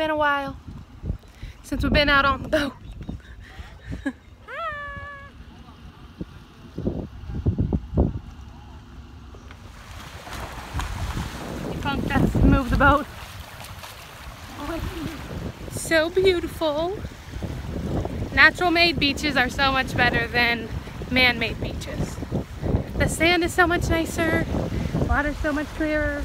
been a while since we've been out on the boat. Us to move the boat. So beautiful. Natural made beaches are so much better than man made beaches. The sand is so much nicer, water's so much clearer.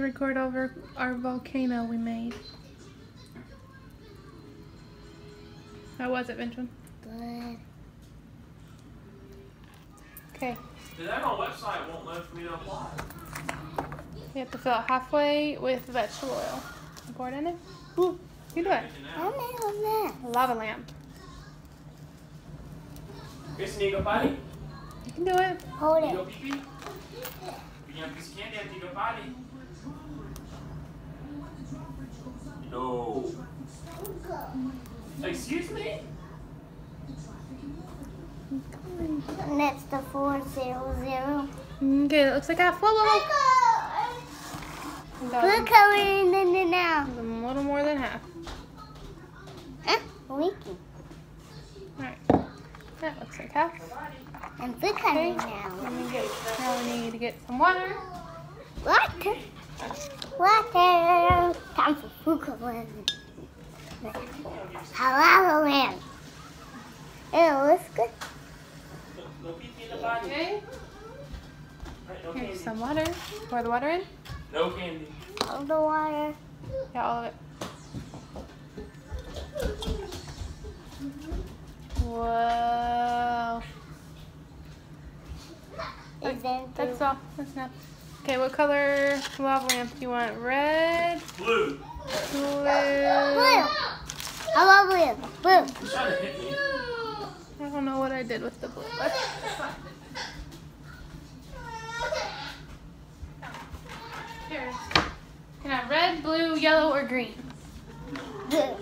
To record over our volcano we made. How was it, Benjamin? Good. Okay, The daggone website won't let me to apply. you have to fill it halfway with vegetable oil. You pour it in there? Ooh, You do it. I'm on that. Lava lamp. Kristen, you go potty? You can do it. Hold You go it. pee pee? You have a piece of candy after you go potty? No. Excuse me? That's the four zero zero. Okay, it looks like I have whoa, whoa, whoa. Blue color in it now. A little more than half. Huh? Winky. Alright. That looks like half. And blue color Okay. now. Let me get, now we need to get some water. Water. Water. Time for food color. Halal lamp. It looks good. No, no pee pee in the potty. Okay. Right, no candy. Here's some water. Pour the water in. No candy. All the water. Yeah, all of it. Whoa. And That's all. That's enough. Okay, what color lava lamp do you want? Red, Blue. blue. Blue. I don't know what I did with the blue. Here. Can have red, blue, yellow, or green. Blue.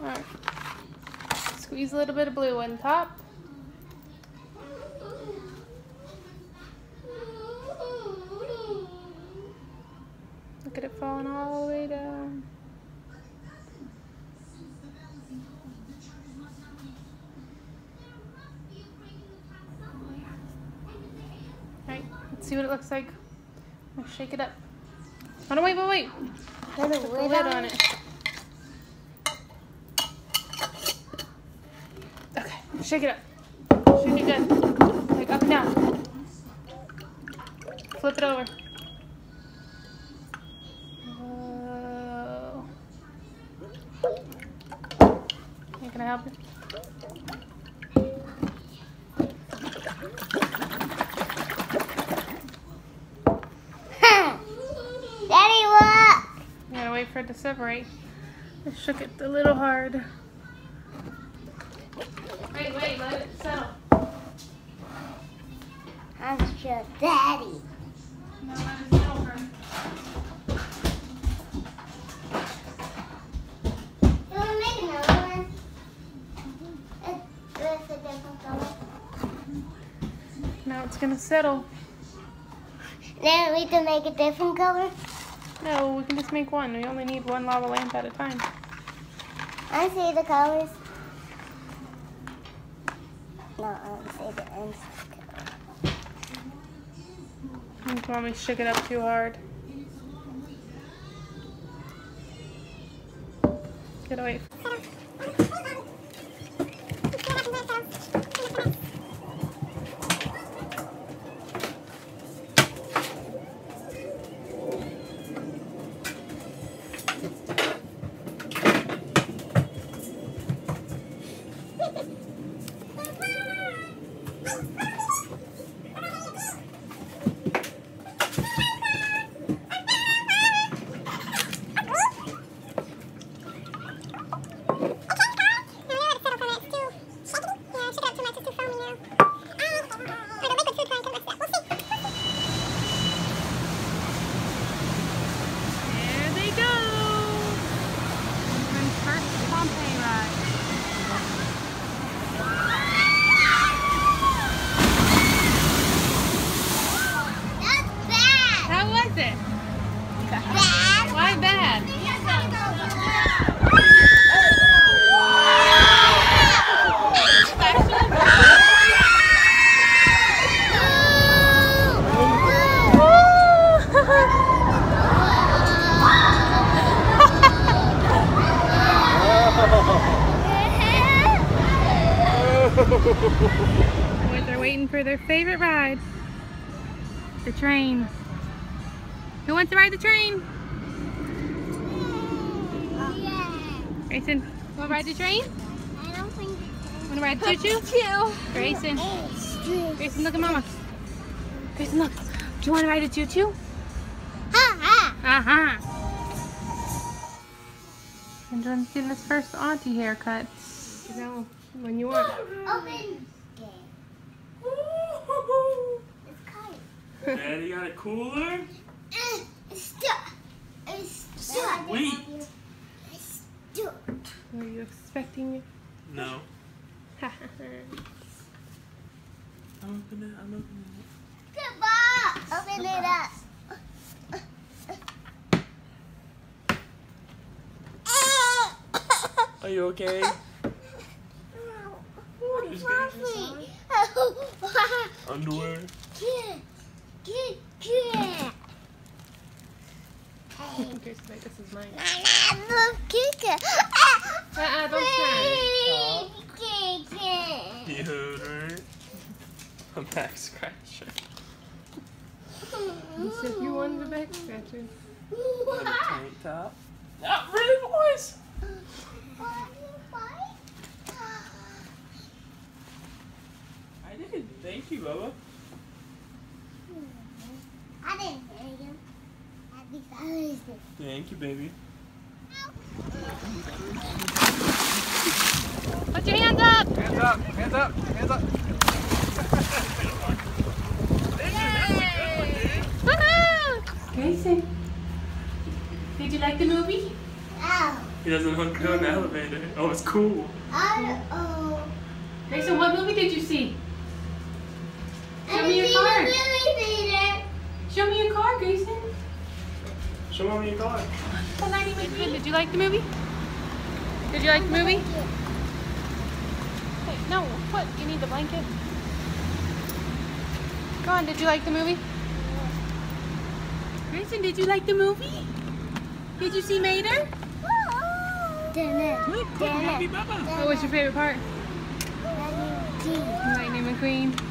Alright. Squeeze a little bit of blue on top. Look at it falling all the way down. Alright, let's see what it looks like. Let's shake it up. Oh no, wait, wait, wait. Put the lid on on it. it. Okay, shake it up. Shake it good. Like up and down. Flip it over. Whoa. Can I help you? Daddy, look. You gotta wait for it to separate. I shook it a little hard. Wait, wait, let it settle. I'm your daddy. No, let it settle first. You want to make another one? Uh, it's, it's a different color. Now it's gonna settle. Now we can make a different color. No, we can just make one. We only need one lava lamp at a time. I see the colors. No, I don't see the inside color. You want me to shake it up too hard? Get away. Boys are waiting for their favorite ride. The train. Who wants to ride the train? Yeah. Grayson, want to ride the train? I don't think Want to ride choo-choo? Two. Grayson, Grayson, look at Mama. Grayson, look. Do you want to ride a choo-choo? Ha ha. Uh-huh. And Jordan's getting his first auntie haircut. Know, when you want. Open. It's cold. Daddy got a cooler? It's stuck. It's stuck. Sweet. It's stuck. Were you expecting me? No. I'm opening it. I'm opening Good ball. Open it up. it. Are you okay? Is going Underwear? Grayson, like, this is mine. I love Kika. Uh-uh, don't You right? A back scratcher. You said you wanted a back scratcher. And a tank top. Not really, boys. I did. Thank you, Bubba. I didn't hear you. Happy Father's Day. Thank you, baby. Put your hands up! Hands up, hands up, hands up. Woohoo! Grayson, did you like the movie? Oh. He doesn't want to go in the elevator. Oh, it's cool. Oh. Oh. Grayson, what movie did you see? Show I me your see card. the movie theater. Show me your car, Grayson. Show mommy your car. Well, not even good. Did you like the movie? Did you like the movie? Wait, no, what? You need the blanket? Go on, did you like the movie? Grayson, did you like the movie? Did you see Mater? Dinner. Dinner. Bubba. What was your favorite part? Dinner. Lightning McQueen.